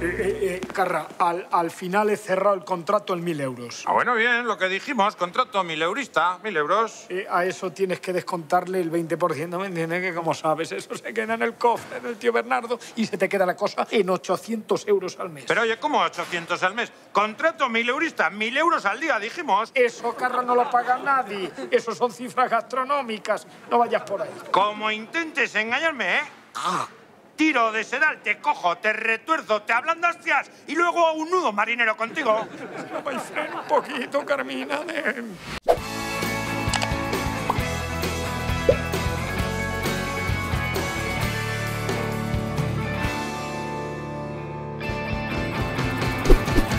Eh, eh, eh, Carra, al, al final he cerrado el contrato en mil euros. Ah, bueno, bien, lo que dijimos, contrato mil eurista, mil euros. Eh, a eso tienes que descontarle el 20%, ¿me entiendes? Que como sabes, eso se queda en el cofre del tío Bernardo y se te queda la cosa en 800 euros al mes. Pero oye, ¿cómo 800 al mes? Contrato mil eurista, mil euros al día, dijimos. Eso, Carra, no lo paga nadie. Eso son cifras gastronómicas. No vayas por ahí. Como intentes engañarme, ¿eh? Tiro de sedal, te cojo, te retuerzo, te hablando hostias y luego un nudo marinero contigo. Un poquito, Carmina. ven.